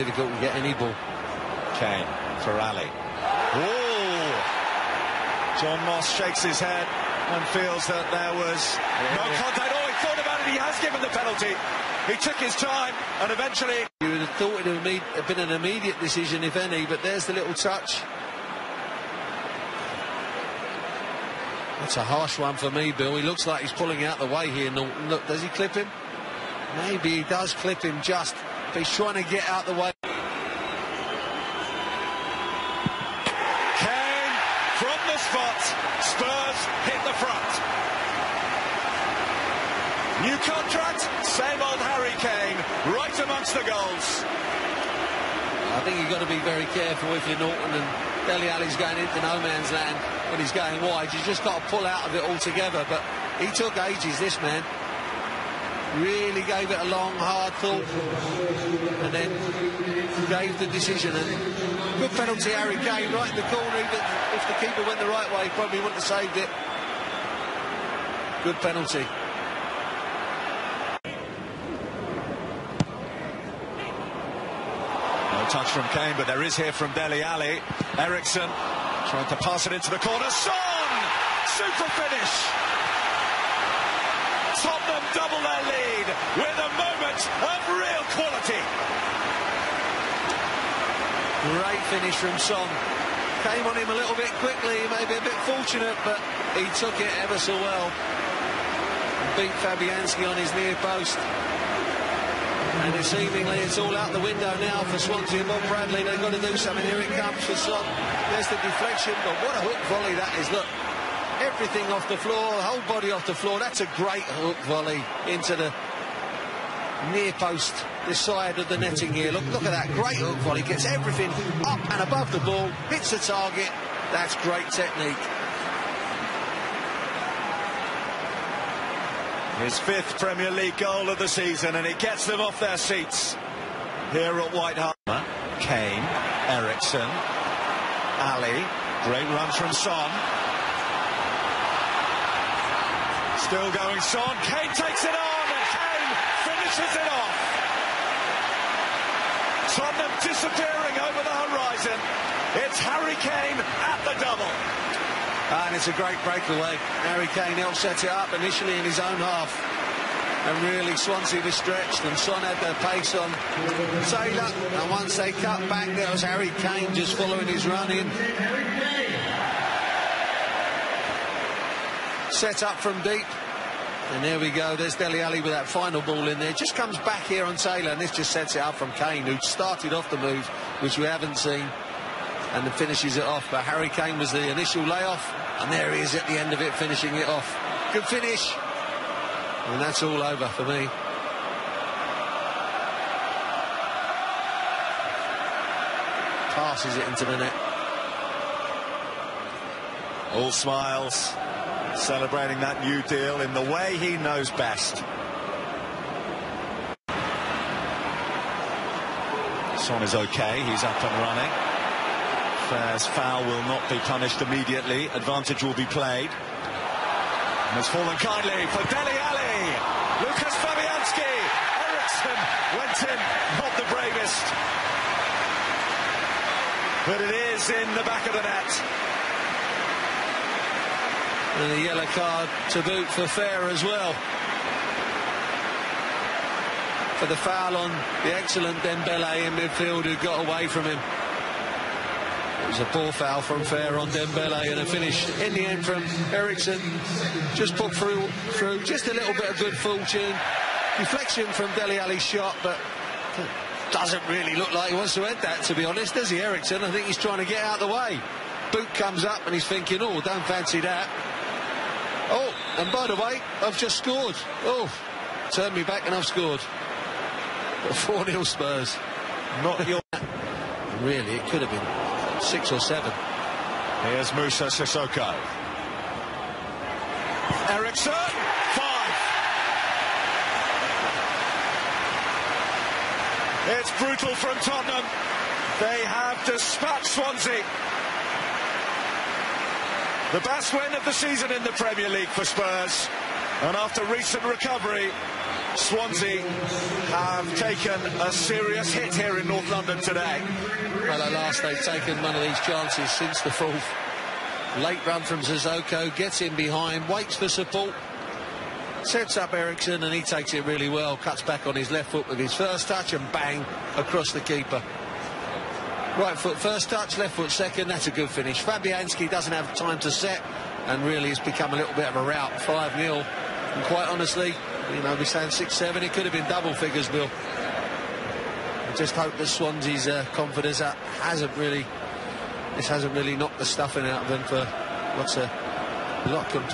Difficult to get any ball. Kane for Alli. Oh! Jon Moss shakes his head and feels that there was yeah. no contact. Oh, he thought about it. He has given the penalty. He took his time and eventually. You would have thought it would have been an immediate decision, if any, but there's the little touch. That's a harsh one for me, Bill. He looks like he's pulling out the way here. Look, does he clip him? Maybe he does clip him just, he's trying to get out the way. Kane from the spot. Spurs hit the front. New contract, same old Harry Kane, right amongst the goals. I think you've got to be very careful if you're Naughton and Dele Alli's going into no man's land when he's going wide. You've just got to pull out of it altogether. But he took ages, this man. Really gave it a long, hard thought. And then gave the decision. And good penalty, Harry Kane, right in the corner. Even if the keeper went the right way, probably wouldn't have saved it. Good penalty. No touch from Kane, but there is here from Dele Alli. Eriksen trying to pass it into the corner. Son! Super finish! Tottenham double their lead with a moment of real quality. Great finish from Son. Came on him a little bit quickly, maybe a bit fortunate, but he took it ever so well. Beat Fabianski on his near post. And seemingly it's all out the window now for Swansea and Bob Bradley. They've got to do something. Here it comes for Son. There's the deflection, but what a hook volley that is. Look, everything off the floor, whole body off the floor. That's a great hook volley into the near post, the side of the netting here. Look, look at that great hook volley. Gets everything up and above the ball, hits the target. That's great technique. His fifth Premier League goal of the season, and it gets them off their seats here at White Hart. Kane, Eriksen, Alli, great run from Son. Still going Son, Kane takes it finishes it off. Tottenham disappearing over the horizon. It's Harry Kane at the double. And it's a great breakaway. Harry Kane helped set it up initially in his own half. And really, Swansea was stretched, and Son had their pace on Taylor. And once they cut back, there was Harry Kane just following his run in. Set up from deep. And there we go. There's Dele Alli with that final ball in there. Just comes back here on Taylor, and this just sets it up from Kane, who started off the move, which we haven't seen and then finishes it off. But Harry Kane was the initial layoff, and there he is at the end of it, finishing it off. Good finish. And that's all over for me. Passes it into the net. All smiles, celebrating that new deal in the way he knows best. Son is okay, he's up and running. Fer's foul will not be punished immediately. Advantage will be played. And has fallen kindly for Dele Alli. Lucas Fabianski. Eriksen went in, not the bravest. But it is in the back of the net. And a yellow card to boot for Fer as well. For the foul on the excellent Dembele in midfield who got away from him. It was a poor foul from Fer on Dembele and a finish in the end from Eriksen. Just put through, through just a little bit of good fortune. Deflection from Dele Alli's shot, but doesn't really look like he wants to head that, to be honest, does he, Eriksen? I think he's trying to get out of the way. Boot comes up and he's thinking, oh, don't fancy that. Oh, and by the way, I've just scored. Oh, turned me back and I've scored. 4 0 Spurs. Not your. really, it could have been six or seven. Here's Moussa Sissoko. Eriksen, five. It's brutal from Tottenham. They have dispatched Swansea. The best win of the season in the Premier League for Spurs. And after recent recovery, Swansea have taken a serious hit here in North London. Today. Well, at last they've taken one of these chances since the fourth. Late run from Sissoko, gets in behind, waits for support, sets up Eriksen and he takes it really well, cuts back on his left foot with his first touch and bang across the keeper. Right foot first touch, left foot second, that's a good finish. Fabianski doesn't have time to set and really it's become a little bit of a rout, 5-0. And quite honestly, you know, we're saying 6-7, it could have been double figures, Bill. I just hope that Swansea's uh, confidence hasn't really, this hasn't really knocked the stuffing out of them for what's a lot of.